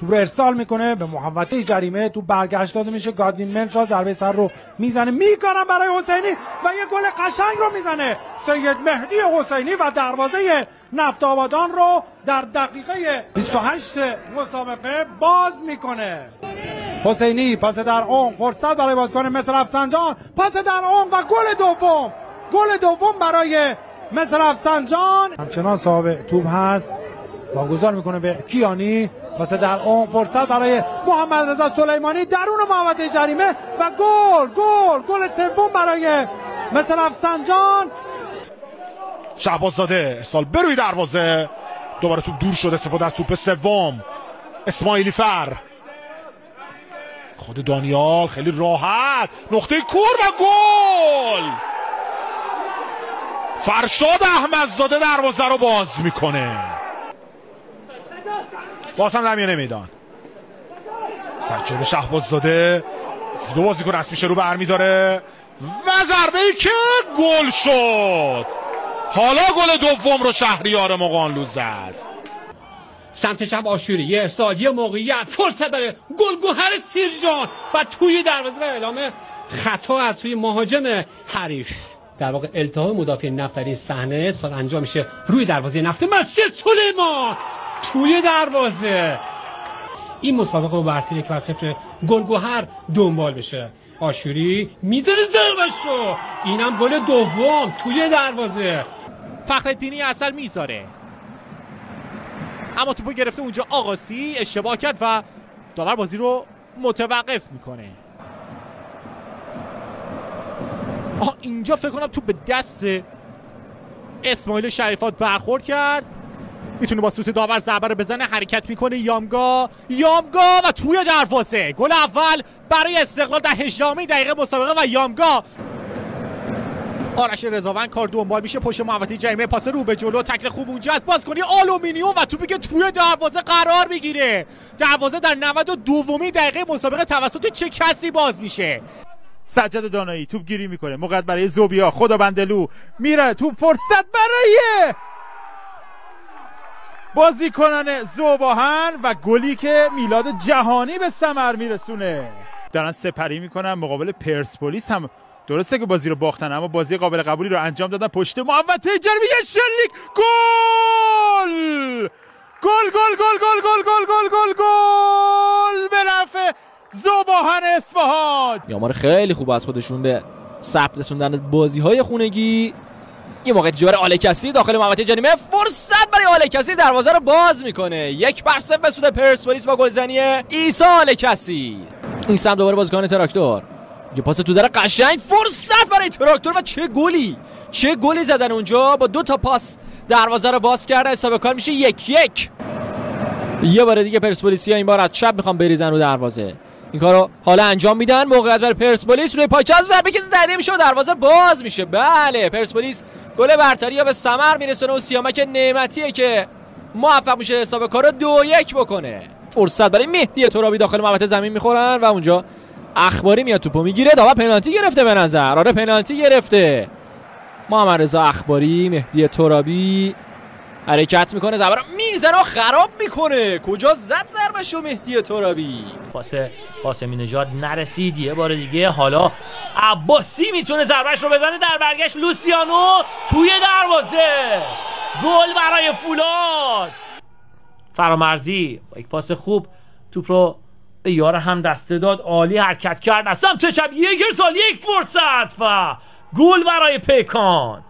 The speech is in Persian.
تو رو ارسال می‌کنه به محوطه جریمه. تو برگشت داده میشه. گادوین منشا ضربه سر رو می‌زنه. می‌کنن برای حسینی و یه گل قشنگ رو می‌زنه. سید مهدی حسینی و دروازه نفت آبادان رو در دقیقه 28 مسابقه باز می‌کنه. حسینی پاس در عمق فرصت برای بازیکن مصر افسنجان پاس در عمق و گل دوم. گل دوم برای مصر افسنجان همچنان صاحب توپ هست. واگذار می‌کنه به کیانی. واسه در اون فرصت برای محمد رضا سلیمانی. درون محوطه جریمه و گل گل گل سوم برای مثل افسنجان شهباز زاده ارسال بروی دروازه. دوباره توپ دور شد استفاده از توپ سوم. اسماعیلی فر. خود دانیال خیلی راحت. نقطه کور و گل! فرشاد احمدزاده دروازه رو باز می‌کنه. باز هم در میانه میدان سجاد شهباز زاده دو بازیکن اسمیشه رو برمی داره. و ضربه ای که گل شد. حالا گل دوم رو شهریار مقانلو زد. سمت چپ آشوری یه ارسال یه موقعیت فرصت داره. گلگوهر سیرجان و توی دروازه و اعلام خطا از توی مهاجم حریف. در واقع التهاب مدافع نفت در این صحنه سال انجام میشه روی دروازه نفت مسجد سلیمان. توی دروازه. این مسابقه رو برتر یک صفر گلگوهر دنبال بشه. آشوری می‌زنه ضربش رو. اینم گل دوم توی دروازه. فخر اصل می‌ذاره. اما توپو گرفته اونجا آقاسی اشتباه کرد و داور بازی رو متوقف می‌کنه. آه اینجا فکر کنم توپ به دست اسماعیل شریفات برخورد کرد. می‌تونه با سوت داور ضربه رو بزنه حرکت می‌کنه یامگا. یامگا و توی دروازه. گل اول برای استقلال در 18 دقیقه مسابقه و یامگا. آرش رضاوند کار دنبال میشه پشت محوطه جریمه پاس رو به جلو تکل خوب اونجا از بازیکن آلومینیوم و توپی که توی دروازه قرار می‌گیره. دروازه در 92 دومی دقیقه مسابقه توسط چه کسی باز میشه؟ سجاد دانایی توپ گیری می‌کنه. موقع برای زوبیا. خدا بندلو میره. توپ فرصت برای بازیکنان زوباهن و گلی که میلاد جهانی به ثمر میرسونه. دارن سپری می‌کنن مقابل پرسپولیس هم. درسته که بازی رو باختن اما بازی قابل قبولی رو انجام دادن. پشت محوطه جلوی شلیک گل! گل گل گل گل گل گل گل گل گل! به نفع زوباهن اصفهان. یامار خیلی خوب از خودشون به ثبت رسوندن بازی های خونگی. یه موقع جوار آل کسی داخل محوطه جریمه فرصت برای آل کسی دروازه رو باز می‌کنه. یک بر صفر به سود پرسپولیس با گلزنی عیسی آل کسی این سم دوباره بازیکن تراکتور. یه پاس تو در قشنگ. فرصت برای تراکتور. و چه گلی. چه گلی زدن اونجا. با دو تا پاس دروازه رو باز کرده. حساب کار میشه یک یک. یه بار دیگه پرسپولیسی این بار از چپ می‌خوام بریزن رو دروازه. این کارو حالا انجام میدن. موقعیت برای پرسپولیس. روی پاچه ضربه که زده میشه دروازه باز میشه. بله پرسپولیس گل برتری به ثمر میرسونه و سیامک نعمتیه که موفق میشه حساب کارو دو یک بکنه. فرصت برای مهدی ترابی داخل محوطه زمین می‌خورن و اونجا اخباری میاد توپو می‌گیره. داور پنالتی گرفته به نظر. آره پنالتی گرفته. محمد رضا اخباری مهدی ترابی. حرکت می‌کنه زبر می‌زنه و خراب می‌کنه. کجا زد ضربشو مهدی ترابی؟ پاس قاسمی نژاد نرسید یه بار دیگه حالا عباسی می‌تونه ضربش رو بزنه در برگشت. لوسیانو توی دروازه. گل برای فولاد. فرامرزی با یک پاس خوب توپ رو به یار هم دسته داد. عالی حرکت کرد. از سمت چپ یک ارسال یک فرصت و گل برای پیکان.